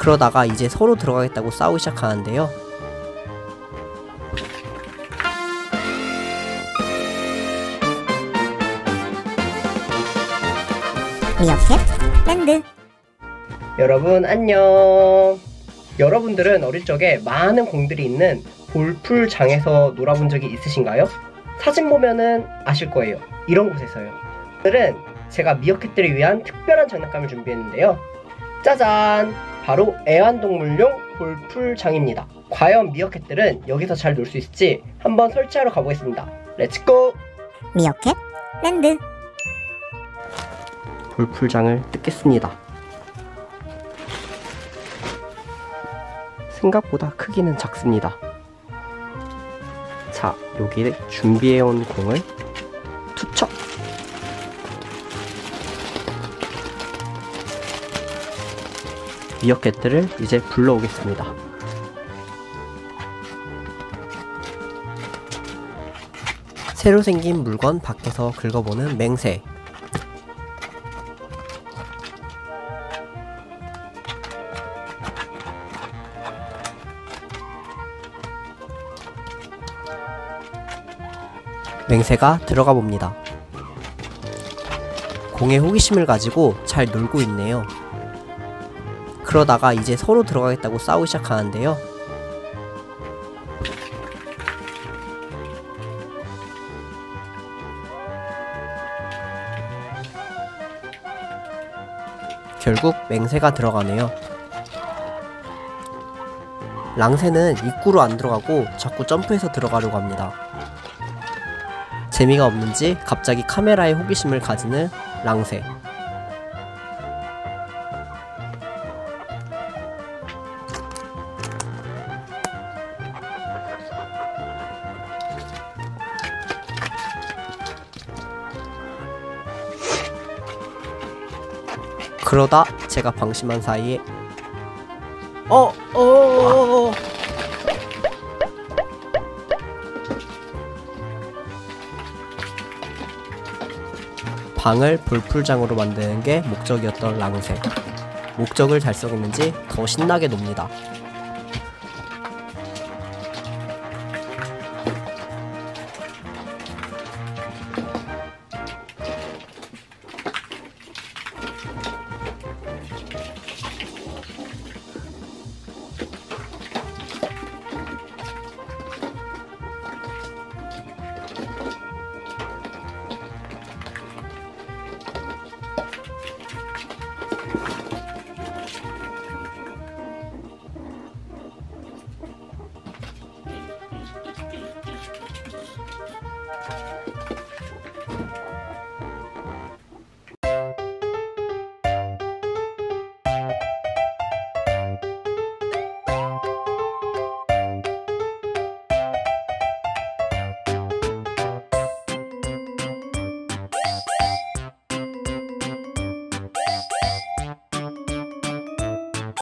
그러다가 이제 서로 들어가겠다고 싸우기 시작하는데요. 미어캣 랜드 여러분 안녕. 여러분들은 어릴 적에 많은 공들이 있는 볼풀장에서 놀아본 적이 있으신가요? 사진 보면은 아실 거예요. 이런 곳에서요. 오늘은 제가 미어캣들을 위한 특별한 장난감을 준비했는데요. 짜잔! 바로 애완동물용 볼풀장입니다. 과연 미어캣들은 여기서 잘 놀 수 있을지 한번 설치하러 가보겠습니다. Let's go! 미어캣 랜드 볼풀장을 뜯겠습니다. 생각보다 크기는 작습니다. 자, 여기에 준비해온 공을 미어캣들을 이제 불러오겠습니다. 새로 생긴 물건 밖에서 긁어보는 맹세. 맹세가 들어가 봅니다. 공에 호기심을 가지고 잘 놀고 있네요. 그러다가 이제 서로 들어가겠다고 싸우기 시작하는데요. 결국 맹세가 들어가네요. 랑새는 입구로 안 들어가고 자꾸 점프해서 들어가려고 합니다. 재미가 없는지 갑자기 카메라에 호기심을 가지는 랑새. 그러다 제가 방심한 사이에 어, 어, 어, 어. 방을 볼풀장으로 만드는 게 목적이었던 랑새. 목적을 달성했는지 더 신나게 놉니다.